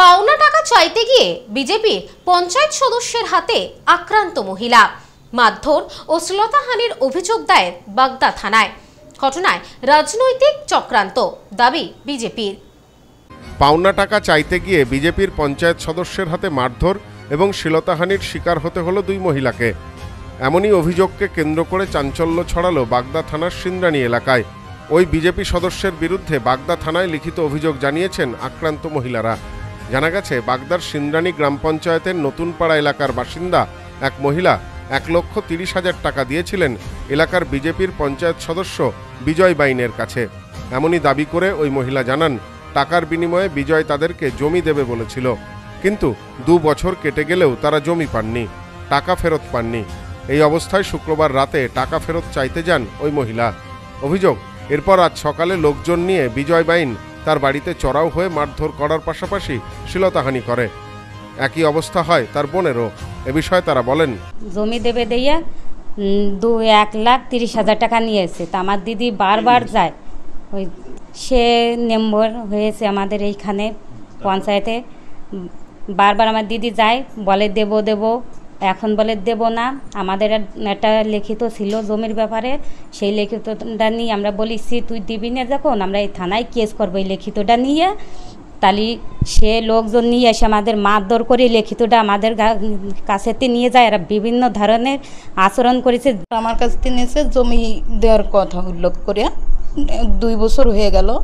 পাওনা টাকা চাইতে গিয়ে বিজেপির পঞ্চায়েত সদস্যের হাতে আক্রান্ত মহিলা। মারধর ও শ্লীলতাহানির অভিযোগ দায়ের বাগদা থানায়। ঘটনায় রাজনৈতিক চক্রান্ত দাবি বিজেপির। পাওনা টাকা চাইতে গিয়ে বিজেপির পঞ্চায়েত সদস্যের হাতে মারধর এবং শ্লীলতাহানির শিকার হতে হলো দুই মহিলাকে। এমনই অভিযোগকে কেন্দ্র করে চাঞ্চল্য ছড়ালো বাগদা থানার সিন্দ্রানী এলাকায়। ওই বিজেপি সদস্যের বিরুদ্ধে বাগদা থানায় লিখিত অভিযোগ জানিয়েছেন আক্রান্ত মহিলারা। জানা গেছে, বাগদার সিন্দ্রানী গ্রাম পঞ্চায়েতের নতুনপাড়া এলাকার বাসিন্দা এক মহিলা এক লক্ষ তিরিশ হাজার টাকা দিয়েছিলেন এলাকার বিজেপির পঞ্চায়েত সদস্য বিজয় বাইনের কাছে। এমনই দাবি করে ওই মহিলা জানান, টাকার বিনিময়ে বিজয় তাদেরকে জমি দেবে বলেছিল। কিন্তু দু বছর কেটে গেলেও তারা জমি পাননি, টাকা ফেরত পাননি। এই অবস্থায় শুক্রবার রাতে টাকা ফেরত চাইতে যান ওই মহিলা। অভিযোগ, এরপর আজ সকালে লোকজন নিয়ে বিজয় বাইন তার বাড়িতে চড়াও হয়ে মারধর করার পাশাপাশি শ্লীলতাহানি করে। একই অবস্থা হয় তার বোনেরও। এ বিষয়ে তারা বলেন, জমি দেবে দিয়ে দু, এক লাখ তিরিশ হাজার টাকা নিয়ে এসে তা আমার দিদি বারবার যায়। ওই সে মেম্বর হয়েছে আমাদের এইখানে পঞ্চায়েতে। বারবার আমার দিদি যায়, বলে দেব দেব। এখন বলে দেব না। আমাদের এক- একটা লিখিত ছিল জমির ব্যাপারে। সেই লিখিতটা নিয়ে আমরা বলিছি তুই দিবি না? যখন আমরা এই থানায় কেস করব এই লিখিতটা নিয়ে। তাহলে সে লোকজন নিয়ে এসে আমাদের মারধর করে লিখিতটা আমাদের কাছেতে নিয়ে যায়। এরা বিভিন্ন ধরনের আচরণ করেছে। আমার কাছ থেকে নিয়েছে জমি দেওয়ার কথা উল্লেখ করে। দুই বছর হয়ে গেল।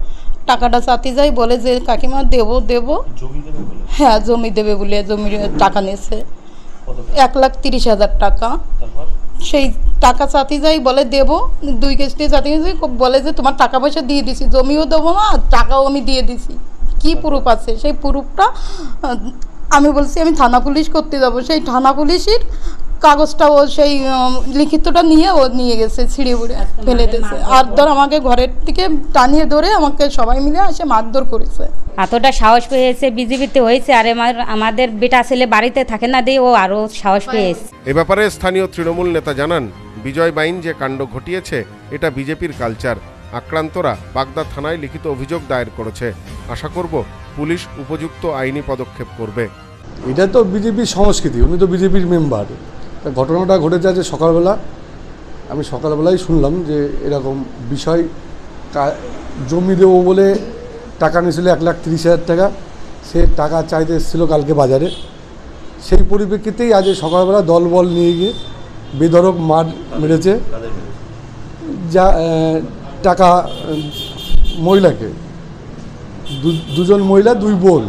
টাকাটা চাতে যাই বলে যে কাকিমা দেব দেব। হ্যাঁ জমি দেবে বলে জমির টাকা নিয়েছে। এক লাখ তিরিশ হাজার টাকা। সেই টাকা চাতি যাই বলে দেব দুই কিস্তি চাতি যাই বলে যে তোমার টাকা পয়সা দিয়ে দিছি জমিও দেবো না টাকাও আমি দিয়ে দিছি। কি প্রুফ আছে? সেই প্রুফটা আমি বলছি আমি থানা পুলিশ করতে যাব। সেই থানা পুলিশের কাগজটা ও সেই লিখিতটা নিয়ে ও নিয়ে গেছে ছিঁড়ে উড়ে ফেলে দিয়েছে। আর ধর আমাকে ঘরের থেকে টানিয়ে ধরে আমাকে সবাই মিলে এসে মারধর করেছে। এতটা সাহস পেয়েছে বিজেপিতে হয়েছে আর আমার আমাদের বেটা ছেলে বাড়িতে থাকে না দিয়ে ও আরও সাহস পেয়েছে। এ ব্যাপারে স্থানীয় তৃণমূল নেতা জানান বিজয় বাইন যে কাণ্ড ঘটিয়েছে এটা বিজেপির কালচার। আক্রান্তরা বাগদা থানায় লিখিত অভিযোগ দায়ের করেছে। আশা করব পুলিশ উপযুক্ত আইনি পদক্ষেপ করবে। এটা তো বিজেপির সংস্কৃতি উনি তো বিজেপির মেম্বার। ঘটনাটা ঘটেছে আজ সকালবেলা। আমি সকালবেলাই শুনলাম যে এরকম বিষয় জমি দেবো বলে টাকা নিয়েছিল এক লাখ তিরিশ হাজার টাকা। সে টাকা চাইতে এসেছিল কালকে বাজারে। সেই পরিপ্রেক্ষিতেই আজ সকালবেলা দলবল নিয়ে গিয়ে বেধরক মার মেরেছে। যা টাকা, মহিলাকে। দুজন মহিলা, দুই বোন।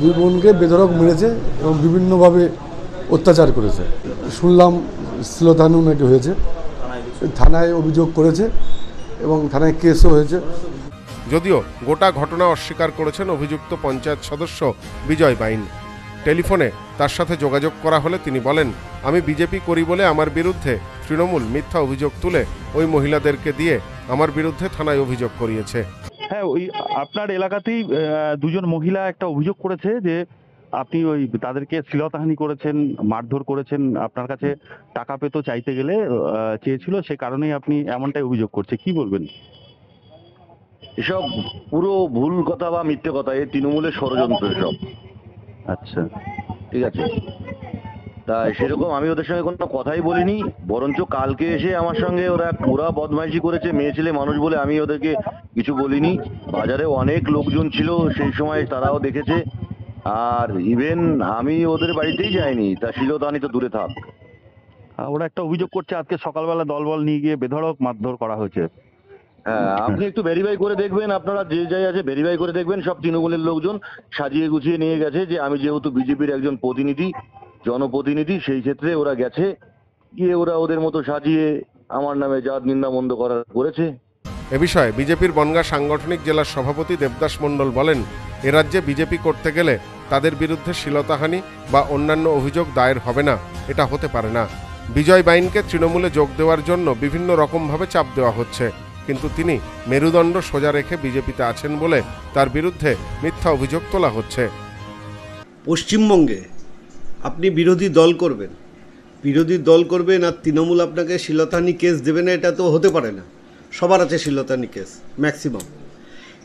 দুই বোনকে বেধরক মেরেছে এবং বিভিন্নভাবে অত্যাচার করেছে। শুনলাম শ্লীলতাহানু নাকি হয়েছে। থানায় অভিযোগ করেছে এবং থানায় কেসও হয়েছে। যদিও গোটা ঘটনা অস্বীকার করেছেন অভিযুক্ত পঞ্চায়েত সদস্য বিজয় বাইন। টেলিফোনে তার সাথে যোগাযোগ করা হলে তিনি বলেন আমি বিজেপি করি বলে আমার বিরুদ্ধে তৃণমূল মিথ্যা অভিযোগ তুলে ওই মহিলাদেরকে দিয়ে আমার বিরুদ্ধে থানায় অভিযোগ করিয়েছে। হ্যাঁ ওই আপনার এলাকাতেই দুজন মহিলা একটা অভিযোগ করেছে যে আপনি ওই তাদেরকে শ্লীলতাহানি করেছেন মারধর করেছেন আপনার কাছে টাকা পেতো চাইতে গেলে চেয়েছিল সে কারণেই আপনি এমনটাই অভিযোগ করছে। কি বলবেন? এসব পুরো ভুল কথা বা মিথ্যে কথা এই তৃণমূলের ষড়যন্ত্র এসব। আচ্ছা। ঠিক আছে? তা সেরকম আমি ওদের সঙ্গে কোনো কথাই বলিনি বরঞ্চ কালকে এসে আমার সঙ্গে ওরা পুরা বদমাইশি করেছে মেয়ে ছেলে মানুষ বলে আমি ওদেরকে কিছু বলিনি। বাজারে অনেক লোকজন ছিল সেই সময় তারাও দেখেছে। আর ইভেন আমি ওদের বাড়িতেই যাইনি তা শিলতানি তো দূরে থাক। ওরা একটা অভিযোগ করছে আজকে সকালবেলা দলবল নিয়ে গিয়ে বেধড়ক মারধর করা হয়েছে। হ্যাঁ আপনি একটু ভেরিফাই করে দেখবেন আপনারা যে যাই আছে ভেরিফাই করে দেখবেন সব তৃণমূলের লোকজন সাজিয়ে গুছিয়ে নিয়ে গেছে যে আমি যেহেতু বিজেপির একজন প্রতিনিধি জনপ্রতিনিধি সেই ক্ষেত্রে ওরা গেছে গিয়ে ওরা ওদের মতো সাজিয়ে আমার নামে জাত নিন্দা মন্দ করা করেছে। এ বিষয়ে বিজেপির বনগাঁ সাংগঠনিক জেলার সভাপতি দেবদাস মণ্ডল বলেন এ রাজ্যে বিজেপি করতে গেলে তাদের বিরুদ্ধে শ্লীলতাহানি বা অন্যান্য অভিযোগ দায়ের হবে না, এটা হতে পারে না। বিজয় বাইনকে তৃণমূলে যোগ দেওয়ার জন্য বিভিন্ন রকমভাবে চাপ দেওয়া হচ্ছে, কিন্তু তিনি মেরুদণ্ড সোজা রেখে বিজেপিতে আছেন বলে তার বিরুদ্ধে মিথ্যা অভিযোগ তোলা হচ্ছে। পশ্চিমবঙ্গে আপনি বিরোধী দল করবেন। বিরোধী দল করবেন আর তৃণমূল আপনাকে শিলতানি কেস দেবে না, এটা তো হতে পারে না। সবার আছে শিলতানি কেস ম্যাক্সিমাম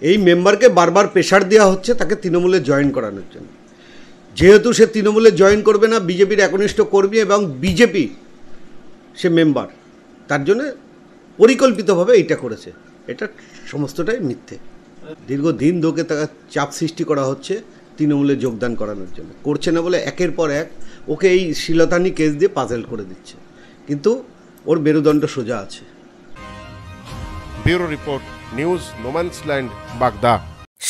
এই মেম্বারকে বারবার প্রেশার দেওয়া হচ্ছে তাকে তৃণমূলে জয়েন করানোর জন্য। যেহেতু সে তৃণমূলে জয়েন করবে না, বিজেপির একনিষ্ঠ কর্মী এবং বিজেপি সে মেম্বার তার জন্য পরিকল্পিতভাবে এইটা করেছে। এটা সমস্তটাই মিথ্যে। দীর্ঘদিন ধরে তাকে চাপ সৃষ্টি করা হচ্ছে তৃণমূলে যোগদান করানোর জন্য। করছে না বলে একের পর এক ওকে এই শিলতানি কেস দিয়ে পাজেল করে দিচ্ছে। কিন্তু ওর মেরুদণ্ড সোজা আছে। Bureau report. News no man's land Bagda.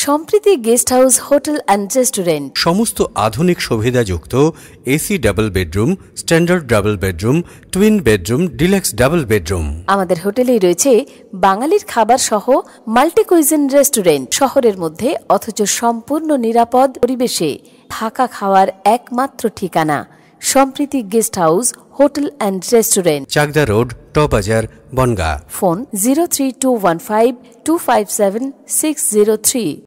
Sampriti guest house hotel and restaurant. সমস্ত আধুনিক সুবিধাযুক্ত AC double bedroom standard double bedroom twin bedroom deluxe double bedroom. আমাদের হোটেলেই রয়েছে বাঙালির খাবার সহ মাল্টি কুইজিন রেস্টুরেন্ট। শহরের মধ্যে অথচ সম্পূর্ণ নিরাপদ পরিবেশে থাকা খাওয়ার একমাত্র ঠিকানা। Sampriti guest house hotel and restaurant. Chakdah road টবাজার Bongaon. Phone zero three two one five two five seven six zero three.